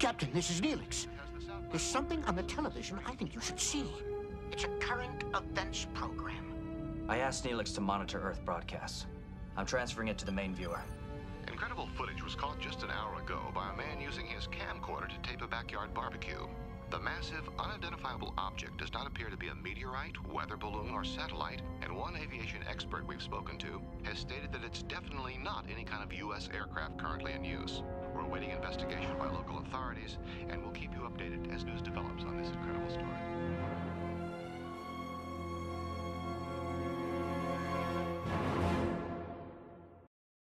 Captain, this is Neelix. There's something on the television I think you should see. It's a current events program. I asked Neelix to monitor Earth broadcasts. I'm transferring it to the main viewer. Incredible footage was caught just an hour ago by a man using his camcorder to tape a backyard barbecue. The massive, unidentifiable object does not appear to be a meteorite, weather balloon, or satellite, and one aviation expert we've spoken to has stated that it's definitely not any kind of U.S. aircraft currently in use. Updated as news develops on this incredible story.